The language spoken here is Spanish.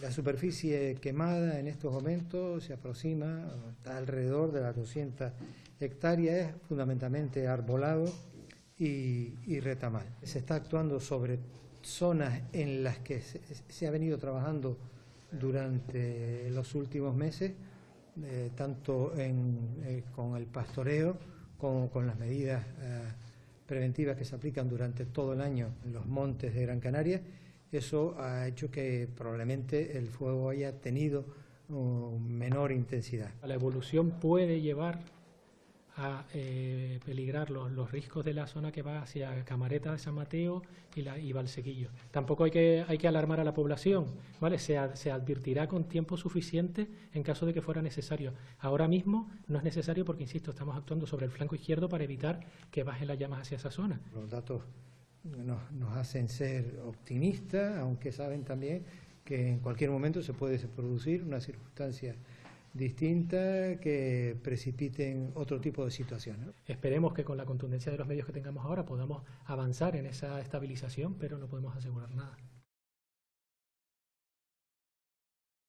La superficie quemada en estos momentos se aproxima, está alrededor de las 200 hectáreas, es fundamentalmente arbolado y, y retamal. Se está actuando sobre zonas en las que se, ha venido trabajando durante los últimos meses, eh, tanto en, eh, con el pastoreo como con las medidas eh, preventivas que se aplican durante todo el año en los montes de Gran Canaria. Eso ha hecho que probablemente el fuego haya tenido uh, menor intensidad. La evolución puede llevar a eh, peligrar los, los, riscos de la zona que va hacia Camareta de San Mateo y, la, y Valsequillo. Tampoco hay que, hay que alarmar a la población, ¿vale? Se, se, advertirá con tiempo suficiente en caso de que fuera necesario. Ahora mismo no es necesario porque, insisto, estamos actuando sobre el flanco izquierdo para evitar que bajen las llamas hacia esa zona. Los datos nos, nos hacen ser optimistas, aunque saben también que en cualquier momento se puede producir una circunstancia distintas que precipiten otro tipo de situaciones. Esperemos que con la contundencia de los medios que tengamos ahora podamos avanzar en esa estabilización, pero no podemos asegurar nada.